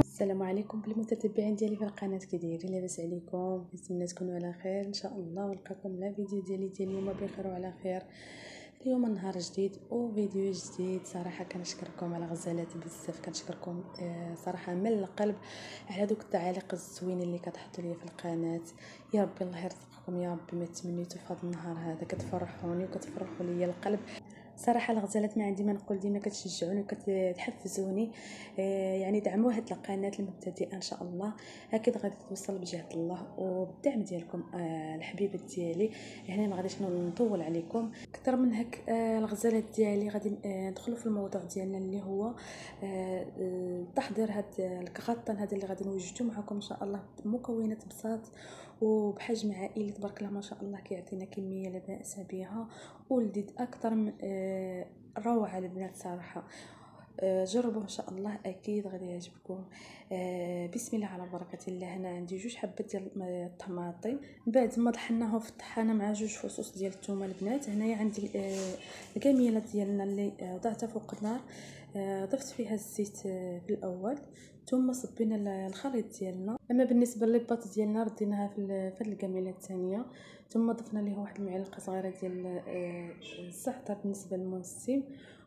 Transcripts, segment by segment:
السلام عليكم بالمتتبعين ديالي في القناة كي دايرين لاباس عليكم نتمنى تكونوا على خير إن شاء الله ونلقاكم لا فيديو ديالي ديال اليوم. بخير وعلى خير. اليوم نهار جديد وفيديو جديد. صراحة كنشكركم على غزالات بزاف. كنشكركم آه، صراحة من القلب على دوك التعاليق الزوينين اللي كتحطوا لي في القناة. يا ربي الله يرزقكم يا ربي ما تمنيتوا في هذا النهار هذا. كتفرحوني وكتفرحوا لي القلب. صراحة الغزالات ما عندي ما نقول ديما كتشجعوني وكتحفزوني. آه، يعني دعموا هاد القناة المبتدئة إن شاء الله. أكيد غادي توصل بجهة الله وبالدعم ديالكم آه، الحبيبات ديالي. هنا ما غاديش نطول عليكم. أكثر من هك آه، الغزالات ديالي غادي ندخلوا في الموضوع ديالنا اللي هو تحضير هاد الكغطان هذا اللي غادي نوجدو معكم إن شاء الله مكونات بساط وبحجم عائلي تبارك الله ما شاء الله كيعطينا كمية لا باس بها ولديت أكثر من آه، روعة البنات صراحة. آه، جربوا إن شاء الله أكيد غادي يعجبكم. آه، بسم الله على بركة الله. هنا عندي جوج حبات ديال الطماطم. بعد ما طحناهم في الطحانه مع جوج فصوص ديال الثومه البنات هنايا عندي الكميلة ديالنا اللي وضعتها فوق النار. ضفت فيها الزيت في الأول. ثم صبينا الخليط ديالنا. اما بالنسبة للباط ديالنا رديناها في هاد الكميلة الثانية ثم ضفنا ليه واحد المعلقة صغيرة ديال آه، الزعتر بالنسبة للمنسم.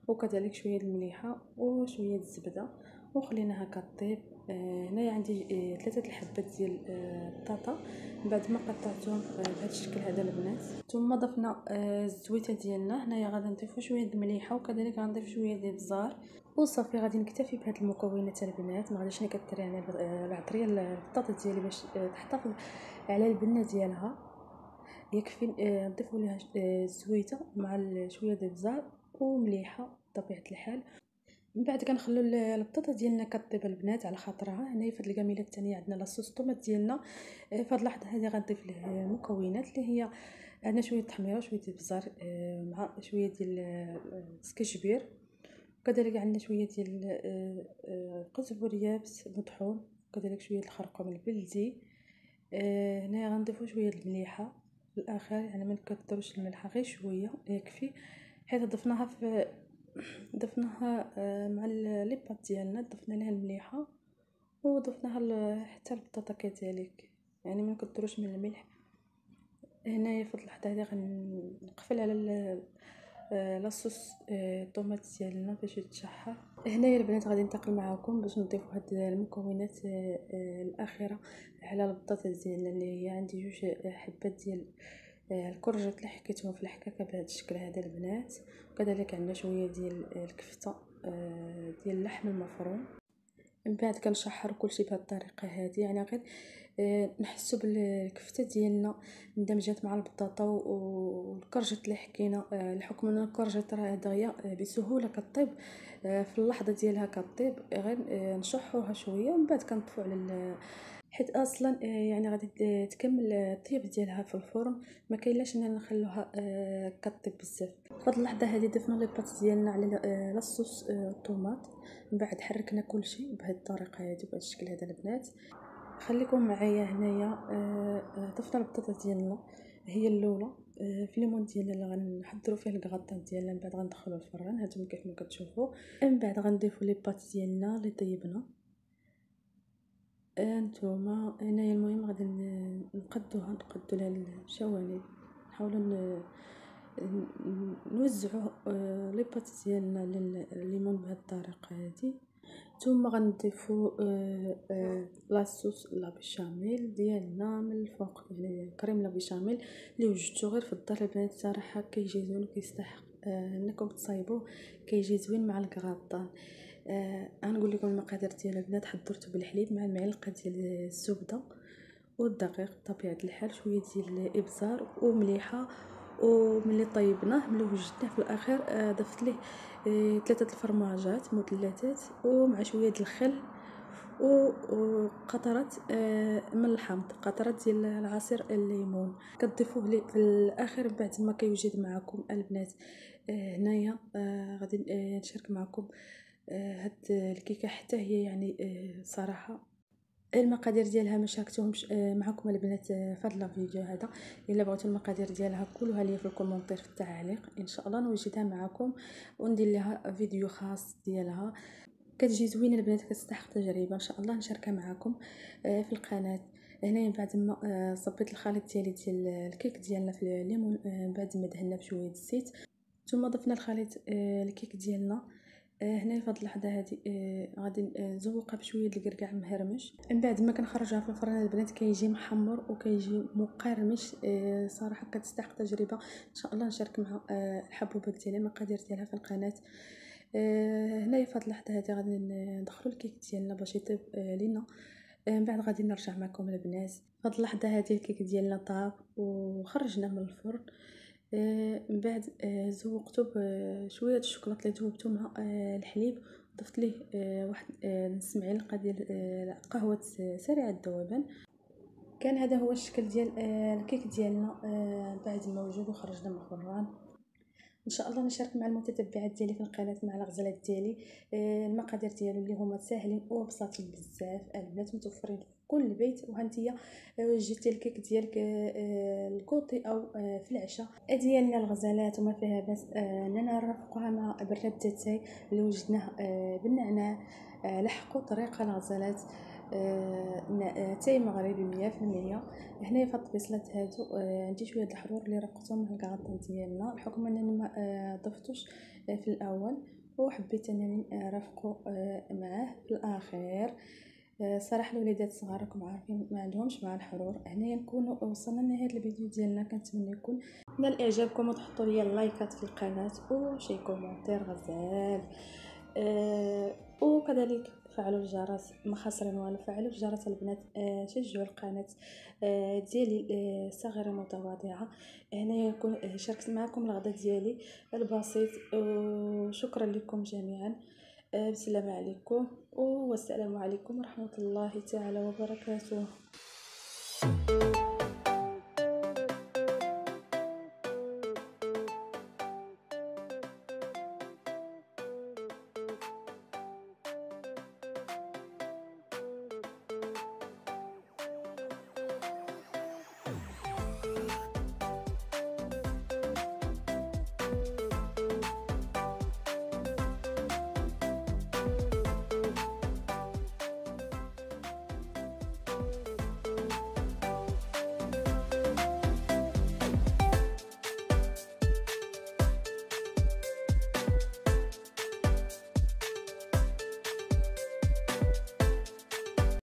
وكذلك شوية المليحة وشوية الزبدة. وخليناها كطيب. هنايا عندي آه، ثلاثة الحبات ديال البطاطا بعد ما قطعتهم بهذا الشكل هذا البنات. ثم ضفنا الزويتة ديالنا. هنايا غادي نضيفو شوية المليحة وكذلك غنضيف شوية ديال البزار وصافي غادي نكتفي بهاد المكونات البنات. ما غاديش نكثر يعني العطرية البطاطا ديالي باش تحتفظ على البنة ديالها. يكفي آه، نضيفوا لها الزويتة مع شوية ديال البزار ومليحة بطبيعة الحال. من بعد كنخلو البطاطا ديالنا كطيب البنات على خاطرها. هنايا في الكميله الثانية عندنا لاصوص طوماط ديالنا. آه، في هذه اللحظة هذه غنضيف له المكونات اللي هي عندنا شوية التحميره وشويه البزار آه، مع شوية ديال السكشبير وكذلك عندنا شوية ديال قزبر يابس مطحون. وكذلك شوية الخرقوم البلدي. هنايا غنضيفو شوية المليحة. الآخر يعني ما نكثروش الملحه غير شوية يكفي. حيت ضفناها في ضفناها آه، مع لي بات ديالنا ضفنا لها المليحة وضفناها حتى البطاطا كذلك. يعني ما نكثروش من الملح. هنايا في اللحظة هذه غنقفل على آه، لاصوص الطوماط آه، ديالنا باش يتشحر هنايا البنات غادي ننتقل معكم باش نضيف هاد المكونات الأخيرة على البطاطا ديالنا اللي هي عندي جوج حبات ديال الكرجات اللي حكيتهم في الحكاكة بهذا الشكل هذا البنات. وكذلك عندنا شوية ديال الكفتة آه، ديال اللحم المفروم. من بعد كنشحر كلشي بهذه الطريقة هذه. يعني غير آه، نحسوا بالكفته ديالنا اندمجات مع البطاطا والكرجات اللي حكينا آه، الحكم إن الكرجات راه دغيا بسهولة كطيب في اللحظة ديالها كطيب. غير نشحوها شوية. ومن بعد كنطفو على حيت أصلا آه، يعني غادي تكمل الطيب ديالها في الفرن. ما كاينلاش أننا نخلوها آه، كطيب بزاف. فهاد اللحظة هذه ضفنا لي بات ديالنا على آه، لاصوص الطوماط من بعد حركنا كلشي بهذه الطريقة هذه بهذا الشكل هذا البنات. خليكم معايا هنايا ضفنا البطاطا ديالنا. هي الأولى في الليمون ديالنا اللي غنحضروا فيه الكغطان ديالنا. من بعد غندخلوا الفران. هانتوما كيف ما كتشوفوا من بعد غنضيفوا لي بات ديالنا اللي طيبنا. انتوما هنايا المهم غادي نقدوها نقدو لها الجوانب نحاولوا نوزعوا آه، لي بات ديالنا للليمون بهذه الطريقة هذه ثم غنضيفوا آه، آه، لاصوص لا بيشاميل ديالنا من الفوق يعني كريم لا بيشاميل اللي وجدتو غير في الدار. البنات صراحة كيجي زوين وكيستحق انكم تصايبوه كيجي زوين مع الكغطان آه غنقول لكم المقادير ديال البنات حضرته بالحليب مع المعلقة ديال الزبدة والدقيق بطبيعه الحال شوية ديال الابزار ومليحة وملي طيبناه ملي وجدناه في الأخير آه ضفت ليه آه ثلاثة الفرماجات مثلثات ومع شوية ديال الخل وقطرات آه من الحامض قطرات ديال العصير الليمون. كتضيفوه لي في الآخر بعد ما كيوجد معكم البنات آه هنايا آه غادي آه نشارك معكم هاد الكيكة حتى هي يعني آه، صراحة المقادير ديالها ما شاركتهمش آه، معكم البنات آه، في هذا الفيديو هذا. إلا بغيتوا المقادير ديالها كلها لي في ال commentaire في التعليق إن شاء الله نوجدها معكم وندير لها فيديو خاص ديالها. كتجي زوينة البنات كتستحق تجربة. إن شاء الله نشاركها معكم آه، في القناة. هنايا بعد ما آه، صبيت الخليط ديالي ديال الكيك ديالنا في الليمون آه، بعد ما دهنا بشوية الزيت ثم ضفنا الخليط الكيك ديالنا. هنا في هاد اللحظة هادي غادي نزوقها بشوية الكركاع مهرمش. من بعد ما كنخرجها في الفرن البنات كيجي محمر وكيجي مقرمش. صراحة كتستحق تجربة. إن شاء الله نشارك مع الحبوبات ديالي المقادير ديالها في القناة. آه هنايا في هاد اللحظة هادي غادي ندخلو الكيك ديالنا باش يطيب آه لينا. آه من بعد غادي نرجع معكم البنات. في هاد اللحظة هادي الكيك ديالنا طاب وخرجناه من الفرن. آه من بعد آه زوقته بشوية الشوكولاط اللي ذوبته مع آه الحليب ضفت ليه آه واحد آه نص معلقه ديال آه قهوة سريعة الذوبان كان هذا هو الشكل ديال آه الكيك ديالنا آه بعد ما وجد وخرجنا من الفران. إن شاء الله نشارك مع المتتبعات ديالي في القناة مع الغزلات ديالي. آه، المقادير ديالو اللي هما ساهلين وبساطين بزاف البنات متوفرين كل بيت وهانتيا وجدتي الكيك ديالك آه، الكوطي أو آه، في العشاء. ديالنا الغزالات وما فيها بس أننا نرافقوها مع براد تاتاي اللي وجدناه بالنعناع لحقوا طريقة الغزالات تاي مغربي مية في المية. هنايا في الطبيصلات هادو آه، عندي شوية الحرور اللي رقتهم مع الكاغطان ديالنا بحكم انني ما آه، ضفتوش آه، في الأول. وحبيت أنني نرافقو معاه في الأخير. صراحة الوليدات الصغار راكم عارفين ما عندهمش مع الحرور. هنايا نكونوا وصلنا لنهاية الفيديو ديالنا. كنتمنى يكون نال إعجابكم وتحطوا لي اللايكات في القناة وشي commentaire غزال. أه وكذلك فعلوا الجرس ما خسرين والو فعلوا الجرس البنات. آه شجعوا القناة آه ديالي آه صغيرة متواضعة. هنا يكون آه، شاركت معكم الغداء ديالي البسيط. وشكرا لكم جميعا. آه بسلام عليكم. والسلام عليكم ورحمة الله تعالى وبركاته.